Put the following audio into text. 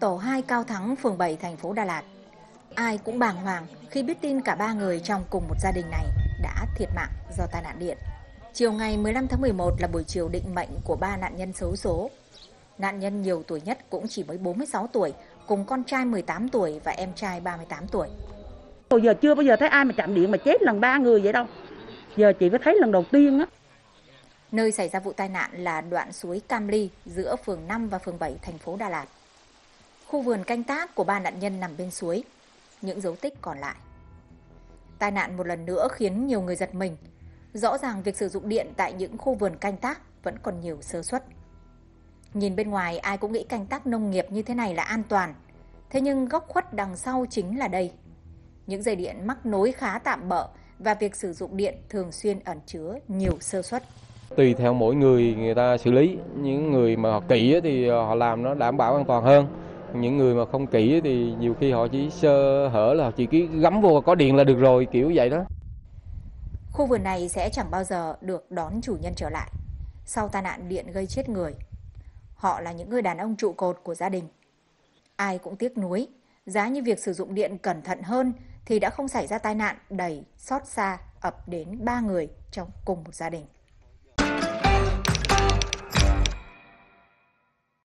tổ 2 Cao Thắng, phường 7, thành phố Đà Lạt. Ai cũng bàng hoàng khi biết tin cả ba người trong cùng một gia đình này đã thiệt mạng do tai nạn điện. Chiều ngày 15 tháng 11 là buổi chiều định mệnh của ba nạn nhân xấu số. Nạn nhân nhiều tuổi nhất cũng chỉ mới 46 tuổi, cùng con trai 18 tuổi và em trai 38 tuổi. Bây giờ chưa bao giờ thấy ai mà chạm điện mà chết lần ba người vậy đâu. Giờ chị mới thấy lần đầu tiên á. Nơi xảy ra vụ tai nạn là đoạn suối Cam Ly giữa phường 5 và phường 7 thành phố Đà Lạt. Khu vườn canh tác của ba nạn nhân nằm bên suối, những dấu tích còn lại. Tai nạn một lần nữa khiến nhiều người giật mình. Rõ ràng việc sử dụng điện tại những khu vườn canh tác vẫn còn nhiều sơ suất. Nhìn bên ngoài ai cũng nghĩ canh tác nông nghiệp như thế này là an toàn. Thế nhưng góc khuất đằng sau chính là đây. Những dây điện mắc nối khá tạm bợ và việc sử dụng điện thường xuyên ẩn chứa nhiều sơ suất. Tùy theo mỗi người người ta xử lý, những người mà họ kỹ thì họ làm nó đảm bảo an toàn hơn. Những người mà không kỹ thì nhiều khi họ chỉ sơ hở là họ chỉ cứ gắm vô có điện là được rồi, kiểu vậy đó. Khu vườn này sẽ chẳng bao giờ được đón chủ nhân trở lại. Sau tai nạn điện gây chết người, họ là những người đàn ông trụ cột của gia đình. Ai cũng tiếc nuối, giá như việc sử dụng điện cẩn thận hơn thì đã không xảy ra tai nạn đầy xót xa ập đến ba người trong cùng một gia đình.